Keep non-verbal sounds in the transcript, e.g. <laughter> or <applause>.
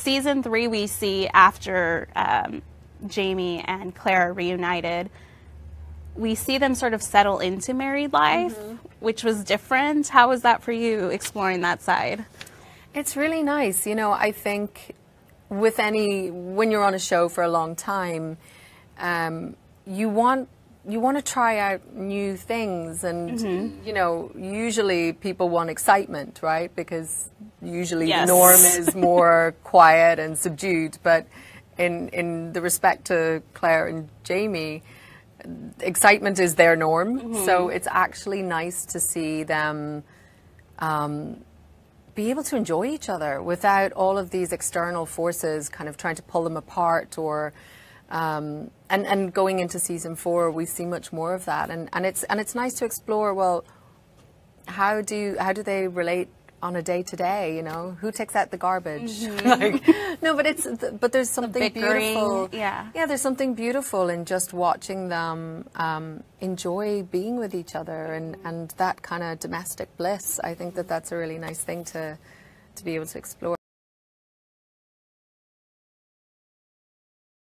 season three, we see after um, Jamie and Claire are reunited, we see them sort of settle into married life, which was different. How was that for you, exploring that side? It's really nice. You know, I think with any when you're on a show for a long time, um, you want you want to try out new things, and you know, usually people want excitement, right? Because usually Yes. the norm is <laughs> more quiet and subdued. But in in the respect to Claire and Jamie, excitement is their norm. So it's actually nice to see them be able to enjoy each other without all of these external forces kind of trying to pull them apart or um, and and going into season four we see much more of that and, and it's and it's nice to explore well how do how do they relate on a day to day you know who takes out the garbage <laughs> like no but it's but there's something bickering, beautiful yeah. yeah there's something beautiful in just watching them um, enjoy being with each other and, and that kind of domestic bliss. I think that that's a really nice thing to to be able to explore.